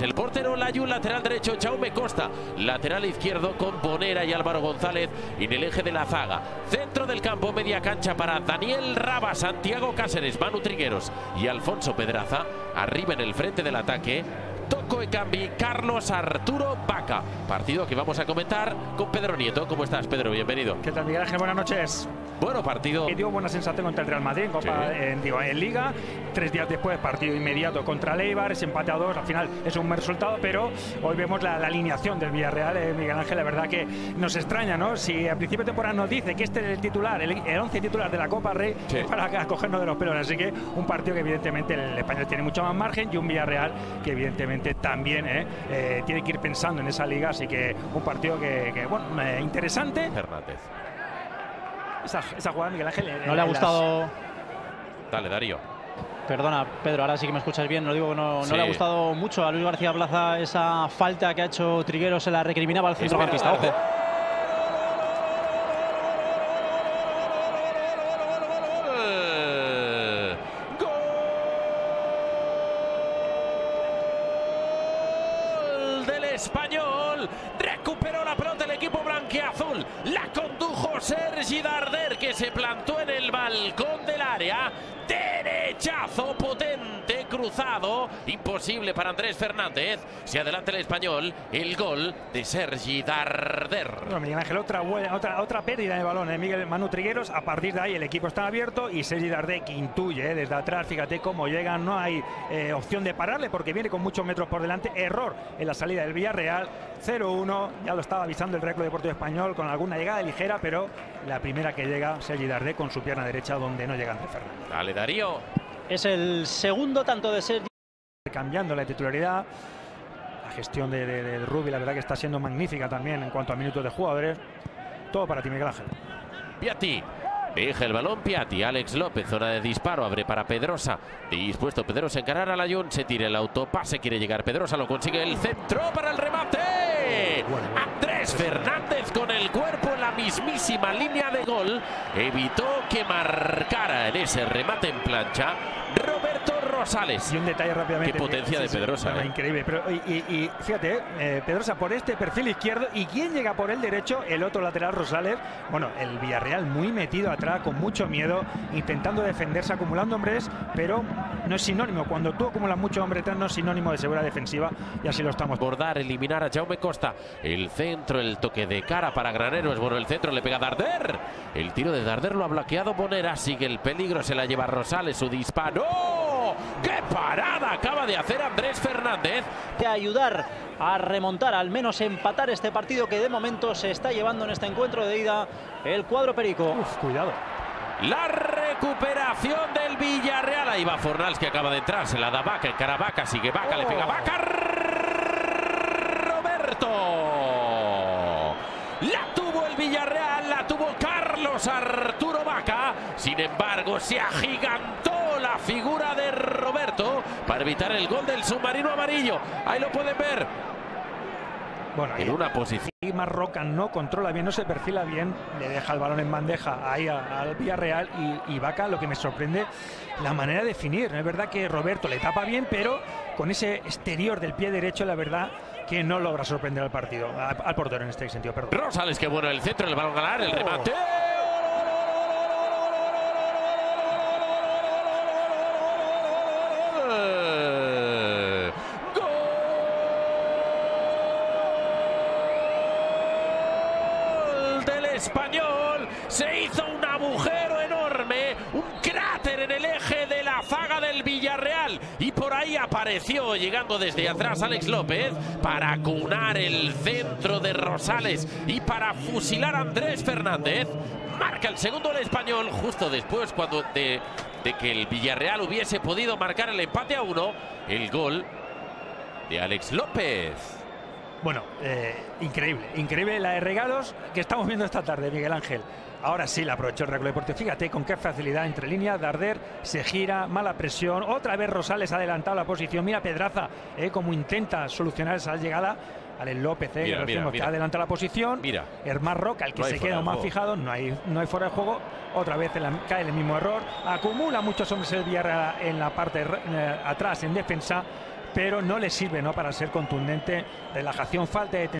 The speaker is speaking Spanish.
El portero Layu, lateral derecho Chaume Costa, lateral izquierdo con Bonera y Álvaro González en el eje de la zaga. Centro del campo, media cancha para Daniel Raba, Santiago Cáceres, Manu Trigueros y Alfonso Pedraza. Arriba en el frente del ataque, Toco Cambi, Carlos Arturo Vaca. Partido que vamos a comentar con Pedro Nieto. ¿Cómo estás, Pedro? Bienvenido. ¿Qué tal, Miguel? Buenas noches. Bueno, partido. Que dio buena sensación contra el Real Madrid en, Copa, Sí. en, digo, en Liga. Tres días después, partido inmediato contra el Eibar, es empate a dos. Al final es un buen resultado, pero hoy vemos la, la alineación del Villarreal. eh, Miguel Ángel, la verdad que nos extraña, ¿no? Si a principio de temporada nos dice que este es el titular, el, el 11 titular de la Copa Rey, Sí. es para cogernos de los pelos. Así que un partido que evidentemente el español tiene mucho más margen y un Villarreal que evidentemente también eh, eh, tiene que ir pensando en esa liga. Así que un partido que, que, bueno, interesante. Fernández. Esa, esa jugada, Miguel Ángel. No le ha las- gustado. Dale, Darío. Perdona, Pedro, ahora sí que me escuchas bien. No digo que no, no Sí. le ha gustado mucho a Luis García Plaza esa falta que ha hecho Trigueros, se la recriminaba al centrocampista. Ojo. Español. Recuperó la pelota el equipo blanquiazul. La condujo Sergi Darder que se plantó en el balcón del área. Derechazo potente, cruzado. Imposible para Andrés Fernández. Se adelanta el español. El gol de Sergi Darder. Bueno, Miguel Ángel, otra, buena- otra, otra pérdida de balón de Miguel Manu Trigueros. A partir de ahí el equipo está abierto y Sergi Dardé que intuye eh, desde atrás. Fíjate cómo llega, no hay eh, opción de pararle porque viene con muchos metros por delante. Error en la salida del Villarreal. 0-1, ya lo estaba avisando el récord Deportivo Español con alguna llegada ligera, pero la primera que llega Sergi Dardé con su pierna derecha donde no llega Andrés Fernández. Dale, Darío. Es el segundo tanto de Sergi. cambiando la titularidad. La gestión de, de, de Rubi, la verdad que está siendo magnífica también en cuanto a minutos de jugadores. Todo para ti, Miguel Ángel. Piatti. Deja el balón Piatti. Alex López, zona de disparo. Abre para Pedrosa. Dispuesto Pedrosa a encarar a Layún. Se tira el autopase. Quiere llegar Pedrosa. Lo consigue el centro para el remate. Andrés Fernández con el cuerpo en la mismísima línea de gol. Evitó que marcara en ese remate en plancha Roberto Rosales. Y un detalle rápidamente. Qué potencia de Pedrosa, eh. Increíble. Pero, y, y- y fíjate, eh, Pedrosa por este perfil izquierdo. ¿Y quién llega por el derecho? El otro lateral, Rosales. Bueno, el Villarreal muy metido atrás, con mucho miedo, intentando defenderse, acumulando hombres, pero no es sinónimo. Cuando tú acumulas muchos hombres atrás, no es sinónimo de seguridad defensiva. Y así lo estamos. Bordar, eliminar a Jaume Costa. El centro, el toque de cara para Granero. Es bueno el centro, le pega Darder. El tiro de Darder lo ha bloqueado Bonera. Sigue el peligro, se la lleva Rosales. Su disparo. ¡Qué parada acaba de hacer Andrés Fernández! de ayudar a remontar, al menos empatar este partido que de momento se está llevando en este encuentro de ida el cuadro perico. Uf, cuidado. La recuperación del Villarreal. Ahí va Fornals que acaba de entrar. Se la da Vaca. Encara Vaca. Sigue Vaca. Le pega Vaca. La tuvo el Villarreal. La tuvo Carlos Arturo Vaca. Sin embargo, se agigantó la figura de Roberto para evitar el gol del submarino amarillo. Ahí lo pueden ver. Bueno, En una posición. Y Marroca no controla bien, no se perfila bien, le deja el balón en bandeja ahí al Villarreal y, y Vaca lo que me sorprende la manera de definir. Es verdad que Roberto le tapa bien, pero con ese exterior del pie derecho, la verdad que no logra sorprender al partido, al portero en este sentido, perdón. Rosales, que bueno el centro, el balón ganar, el remate. Gol español. Se hizo un agujero enorme, un cráter en el eje de la zaga del Villarreal. Y por ahí apareció, llegando desde atrás Alex López, para cunar el centro de Rosales y para fusilar a Andrés Fernández. Marca el segundo el español justo después cuando de, de que el Villarreal hubiese podido marcar el empate a uno. El gol de Alex López. Bueno, eh, increíble, increíble la de regalos que estamos viendo esta tarde, Miguel Ángel. Ahora sí la aprovechó el Récord Deportivo. Fíjate con qué facilidad entre líneas. Darder se gira, mala presión. Otra vez Rosales ha adelantado la posición. Mira Pedraza, eh, como intenta solucionar esa llegada. Alex López, eh, Mira, mira, que adelanta la posición. Mira. Hermán Roca, el que No se queda más fijado, no hay, no hay fuera de juego. Otra vez en la- cae el mismo error. Acumula muchos hombres el Villarreal en la parte eh, atrás, en defensa. Pero no le sirve ¿no? para ser contundente. Relajación, falta de